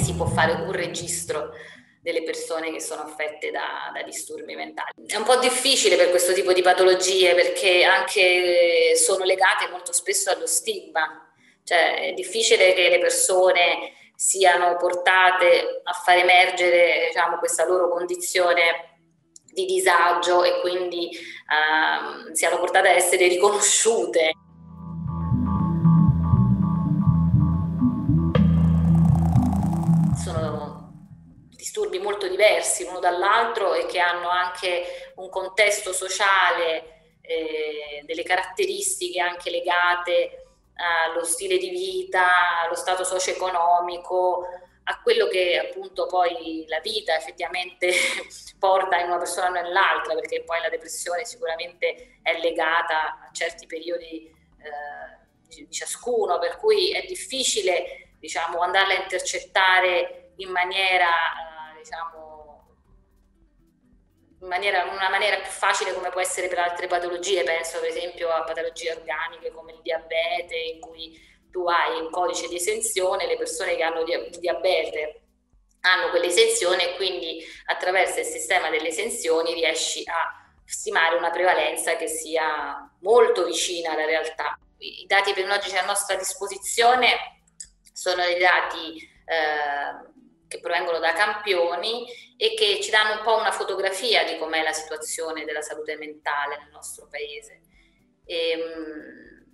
si può fare un registro delle persone che sono affette da, da, disturbi mentali. È un po' difficile per questo tipo di patologie perché anche sono legate molto spesso allo stigma, cioè è difficile che le persone siano portate a far emergere diciamo, questa loro condizione di disagio e quindi uh, siano portate a essere riconosciute. Disturbi molto diversi l'uno dall'altro e che hanno anche un contesto sociale, eh, delle caratteristiche anche legate allo stile di vita, allo stato socio-economico, a quello che appunto poi la vita effettivamente porta in una persona o nell'altra, perché poi la depressione sicuramente è legata a certi periodi eh, di, ciascuno, per cui è difficile diciamo, andarla a intercettare in maniera eh, diciamo, in, maniera, una maniera più facile come può essere per altre patologie, penso ad esempio a patologie organiche come il diabete, in cui tu hai un codice di esenzione, le persone che hanno di- diabete hanno quell'esenzione e quindi attraverso il sistema delle esenzioni riesci a stimare una prevalenza che sia molto vicina alla realtà. I dati epidemiologici a nostra disposizione sono dei dati eh, che provengono da campioni e che ci danno un po' una fotografia di com'è la situazione della salute mentale nel nostro paese. E, ehm,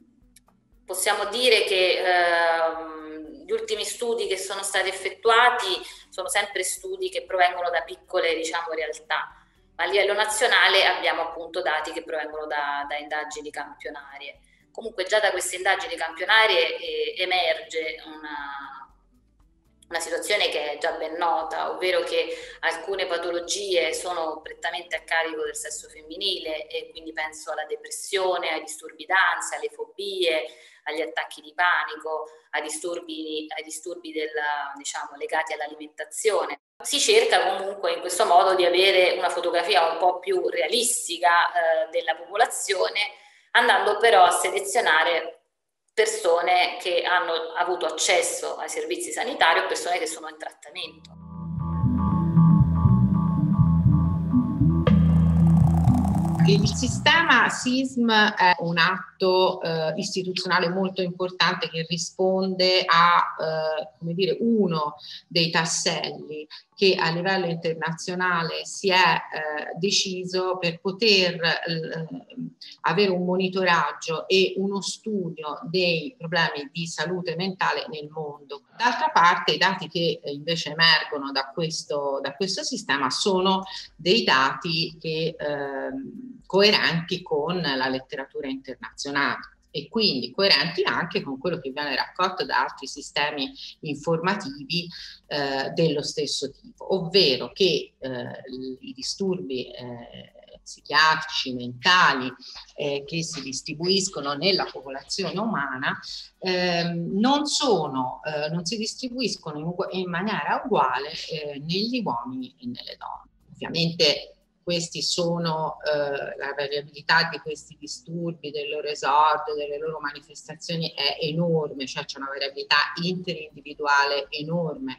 possiamo dire che eh, gli ultimi studi che sono stati effettuati sono sempre studi che provengono da piccole diciamo, realtà, ma a livello nazionale abbiamo appunto dati che provengono da, da indagini campionarie. Comunque già da queste indagini campionarie eh, emerge una, una situazione che è già ben nota, ovvero che alcune patologie sono prettamente a carico del sesso femminile e quindi penso alla depressione, ai disturbi d'ansia, alle fobie, agli attacchi di panico, ai disturbi, ai disturbi del, diciamo, legati all'alimentazione. Si cerca comunque in questo modo di avere una fotografia un po' più realistica eh, della popolazione, andando però a selezionare persone che hanno avuto accesso ai servizi sanitari o persone che sono in trattamento. Il sistema SISM è un atto eh, istituzionale molto importante che risponde a eh, come dire, uno dei tasselli che a livello internazionale si è eh, deciso per poter eh, avere un monitoraggio e uno studio dei problemi di salute mentale nel mondo. D'altra parte i dati che eh, invece emergono da questo, da questo sistema sono dei dati che, ehm, coerenti con la letteratura internazionale e quindi coerenti anche con quello che viene raccolto da altri sistemi informativi eh, dello stesso tipo, ovvero che eh, i disturbi eh, psichiatrici, mentali eh, che si distribuiscono nella popolazione umana ehm, non, sono, eh, non si distribuiscono in, in maniera uguale eh, negli uomini e nelle donne. Ovviamente questi sono eh, la variabilità di questi disturbi, del loro esordio, delle loro manifestazioni è enorme, cioè c'è una variabilità interindividuale enorme,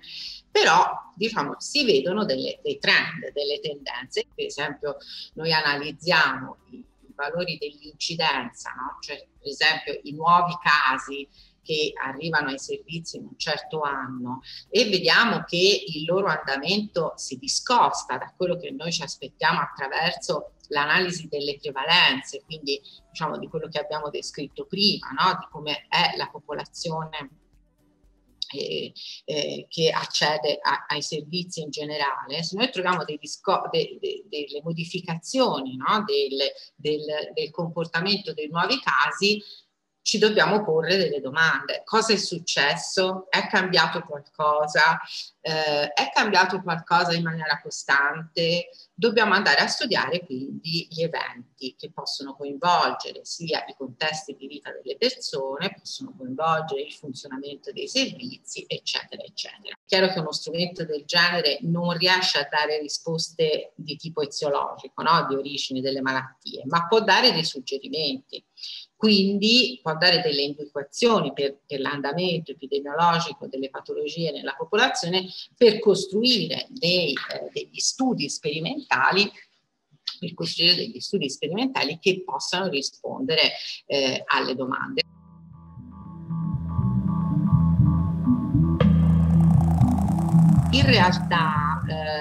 però diciamo si vedono delle, dei trend, delle tendenze. Per esempio noi analizziamo i, i valori dell'incidenza, no? cioè per esempio i nuovi casi che arrivano ai servizi in un certo anno e vediamo che il loro andamento si discosta da quello che noi ci aspettiamo attraverso l'analisi delle prevalenze, quindi diciamo di quello che abbiamo descritto prima, no? di come è la popolazione eh, eh, che accede a, ai servizi in generale, se noi troviamo disco- de, de, delle modificazioni no? del, del, del comportamento dei nuovi casi, ci dobbiamo porre delle domande. Cosa è successo? È cambiato qualcosa? Eh, è cambiato qualcosa in maniera costante? Dobbiamo andare a studiare quindi gli eventi che possono coinvolgere sia i contesti di vita delle persone, possono coinvolgere il funzionamento dei servizi, eccetera, eccetera. Chiaro che uno strumento del genere non riesce a dare risposte di tipo eziologico, no? di origine delle malattie, ma può dare dei suggerimenti quindi può dare delle indicazioni per, per l'andamento epidemiologico delle patologie nella popolazione per costruire dei, eh, degli studi sperimentali per costruire degli studi sperimentali che possano rispondere eh, alle domande. In realtà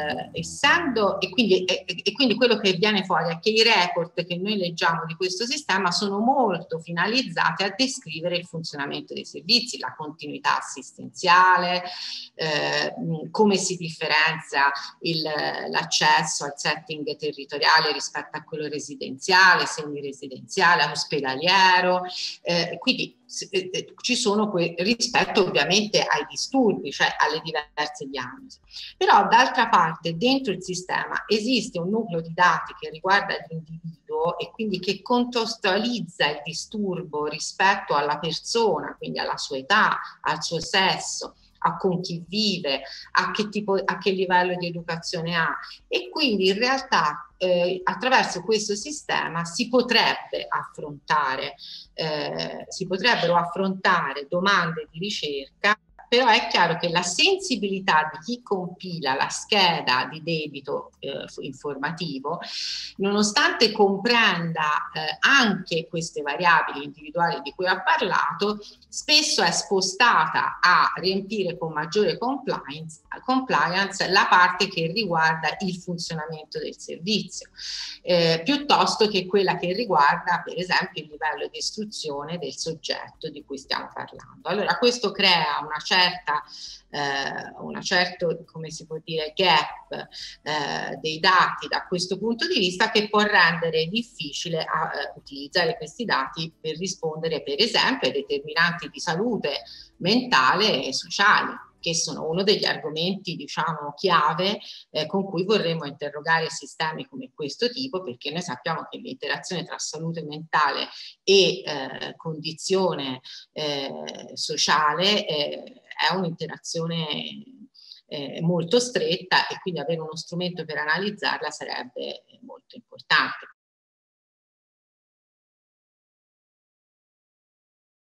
eh, essendo, e quindi, e, e quindi quello che viene fuori è che i report che noi leggiamo di questo sistema sono molto finalizzati a descrivere il funzionamento dei servizi, la continuità assistenziale, eh, come si differenzia il, l'accesso al setting territoriale rispetto a quello residenziale, semi-residenziale, ospedaliero, eh, quindi ci sono que- rispetto ovviamente ai disturbi, cioè alle diverse diagnosi. Però d'altra parte dentro il sistema esiste un nucleo di dati che riguarda l'individuo e quindi che contestualizza il disturbo rispetto alla persona, quindi alla sua età, al suo sesso, a con chi vive, a che, tipo, a che livello di educazione ha. E quindi in realtà eh, attraverso questo sistema si potrebbe affrontare, eh, si potrebbero affrontare domande di ricerca però è chiaro che la sensibilità di chi compila la scheda di debito eh, informativo, nonostante comprenda eh, anche queste variabili individuali di cui ho parlato, spesso è spostata a riempire con maggiore compliance, compliance la parte che riguarda il funzionamento del servizio, eh, piuttosto che quella che riguarda per esempio il livello di istruzione del soggetto di cui stiamo parlando. Allora questo crea una certa certa, eh, una certa come si può dire, gap eh, dei dati da questo punto di vista che può rendere difficile a, eh, utilizzare questi dati per rispondere per esempio ai determinanti di salute mentale e sociali che sono uno degli argomenti, diciamo, chiave eh, con cui vorremmo interrogare sistemi come questo tipo, perché noi sappiamo che l'interazione tra salute mentale e eh, condizione eh, sociale eh, è un'interazione eh, molto stretta e quindi avere uno strumento per analizzarla sarebbe molto importante.